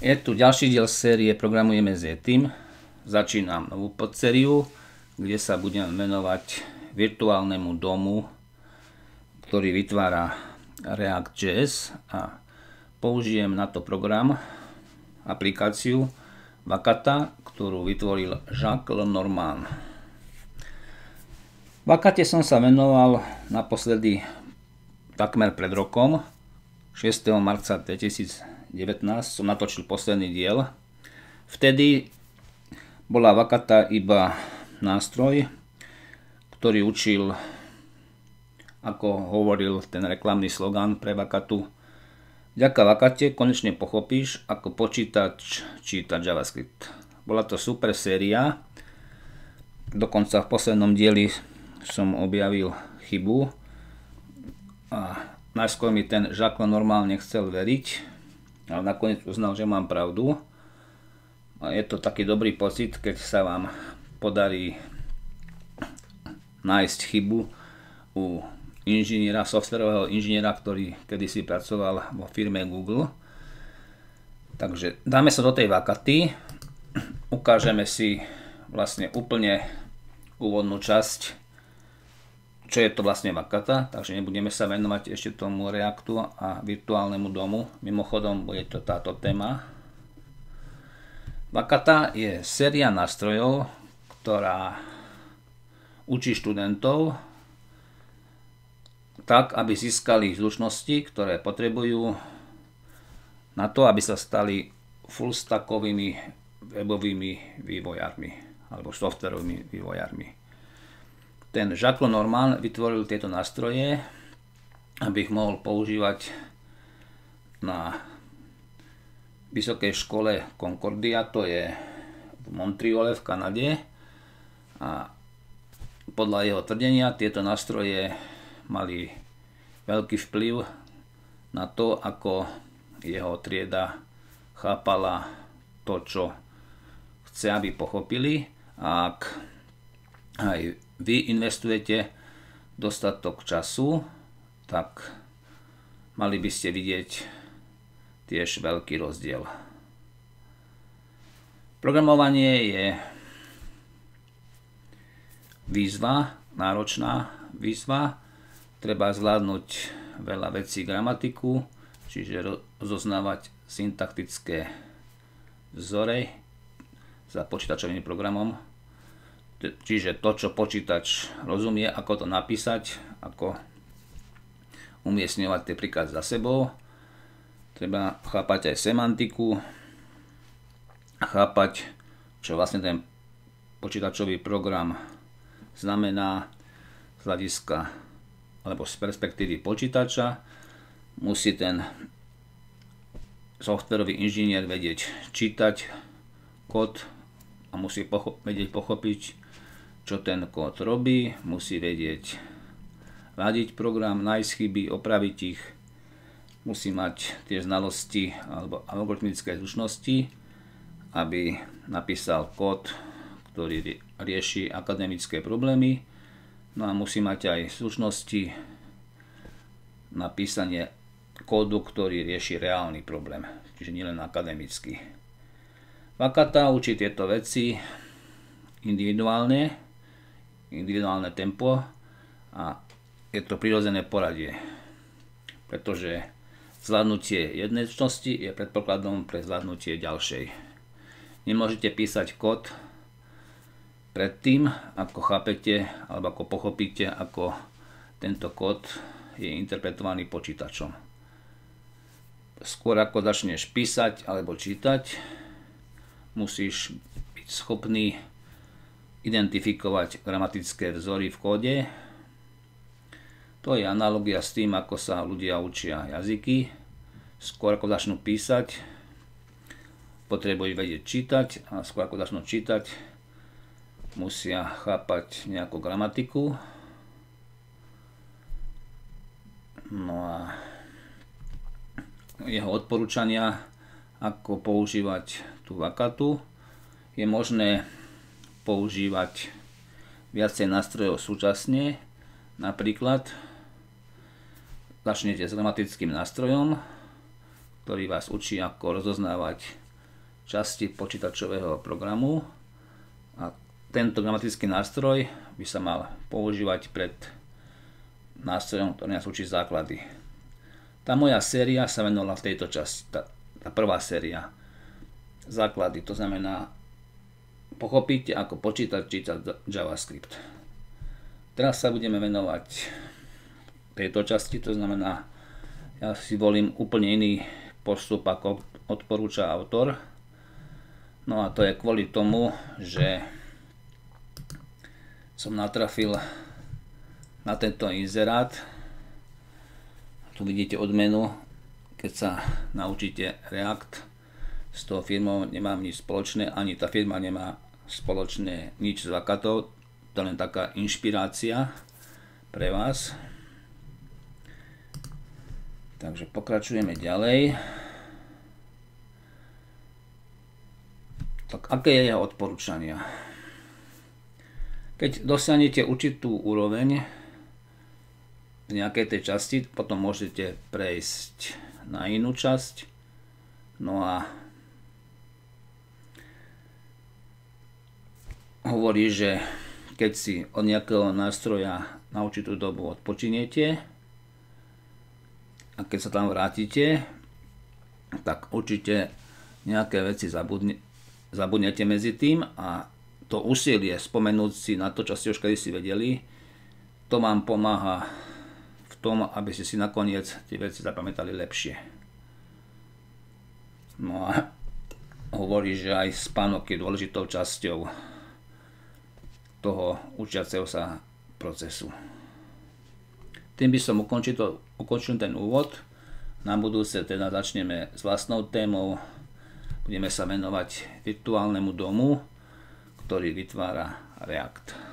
Je tu ďalší diel série Programujeme s Yetim. Začínam novú podsériu, kde sa budem venovať virtuálnemu domu, ktorý vytvára React.js a použijem na to program, aplikáciu Vakata, ktorú vytvoril Jacques Lenormand. Vakate som sa venoval naposledy takmer pred rokom, 6. marca 2000 19 som natočil posledný diel. Vtedy bola Vakata iba nástroj, ktorý učil, ako hovoril ten reklamný slogan pre Vakatu, Ďaká Vakate konečne pochopíš, ako počítač číta JavaScript. Bola to super séria, dokonca v poslednom dieli som objavil chybu a najskôr mi ten Jacques normálne chcel veriť, ale nakoniec uznal, že mám pravdu. A je to taký dobrý pocit, keď sa vám podarí nájsť chybu u inžiniera, softverového inžiniera, ktorý kedysi pracoval vo firme Google. Takže dáme sa do tej vakaty, ukážeme si vlastne úplne úvodnú časť čo je to vlastne Vakata, takže nebudeme sa venovať ešte tomu Reactu a virtuálnemu domu. Mimochodom, bude to táto téma. Vakata je séria nástrojov, ktorá učí študentov tak, aby získali zručnosti, ktoré potrebujú na to, aby sa stali fullstackovými webovými vývojármi alebo softverovými vývojármi ten Jacques Norman vytvoril tieto nástroje, aby ich mohol používať na vysokej škole Concordia, to je v Montreale v Kanade. A podľa jeho tvrdenia tieto nástroje mali veľký vplyv na to, ako jeho trieda chápala to, čo chce, aby pochopili. A ak aj vy investujete dostatok času, tak mali by ste vidieť tiež veľký rozdiel. Programovanie je výzva, náročná výzva. Treba zvládnuť veľa vecí gramatiku, čiže rozoznávať syntaktické vzory za počítačovým programom, Čiže to, čo počítač rozumie, ako to napísať, ako umiestňovať tie príklad za sebou. Treba chápať aj semantiku, chápať, čo vlastne ten počítačový program znamená z hľadiska alebo z perspektívy počítača. Musí ten softverový inžinier vedieť čítať kód a musí pocho- vedieť pochopiť, čo ten kód robí, musí vedieť ladiť program, nájsť chyby, opraviť ich, musí mať tie znalosti alebo algoritmické zručnosti, aby napísal kód, ktorý rieši akademické problémy, no a musí mať aj zručnosti na písanie kódu, ktorý rieši reálny problém, čiže nielen akademický. Vakata učí tieto veci individuálne, individuálne tempo a je to prirodzené poradie, pretože zvládnutie jednej čnosti je predpokladom pre zvládnutie ďalšej. Nemôžete písať kód predtým, ako chápete alebo ako pochopíte, ako tento kód je interpretovaný počítačom. Skôr ako začneš písať alebo čítať, musíš byť schopný identifikovať gramatické vzory v kóde. To je analogia s tým, ako sa ľudia učia jazyky. Skôr ako začnú písať, potrebujú vedieť čítať a skôr ako začnú čítať, musia chápať nejakú gramatiku. No a jeho odporúčania, ako používať tú vakatu, je možné používať viacej nástrojov súčasne. Napríklad začnete s gramatickým nástrojom, ktorý vás učí, ako rozoznávať časti počítačového programu a tento gramatický nástroj by sa mal používať pred nástrojom, ktorý nás učí základy. Tá moja séria sa venovala v tejto časti, tá, tá prvá séria základy, to znamená pochopíte, ako počítať, čítať JavaScript. Teraz sa budeme venovať tejto časti, to znamená, ja si volím úplne iný postup, ako odporúča autor. No a to je kvôli tomu, že som natrafil na tento inzerát. Tu vidíte odmenu, keď sa naučíte React. S tou firmou nemám nič spoločné, ani tá firma nemá spoločné nič s Vakatou. To len taká inšpirácia pre vás. Takže pokračujeme ďalej. Tak aké je jeho odporúčania? Keď dosiahnete určitú úroveň v nejakej tej časti, potom môžete prejsť na inú časť. No a hovorí, že keď si od nejakého nástroja na určitú dobu odpočiniete a keď sa tam vrátite, tak určite nejaké veci zabudne, zabudnete medzi tým a to úsilie spomenúť si na to, čo ste už kedy si vedeli, to vám pomáha v tom, aby ste si nakoniec tie veci zapamätali lepšie. No a hovorí, že aj spánok je dôležitou časťou toho učiaceho sa procesu. Tým by som ukončil, to, ukončil ten úvod. Na budúce teda začneme s vlastnou témou. Budeme sa venovať virtuálnemu domu, ktorý vytvára React.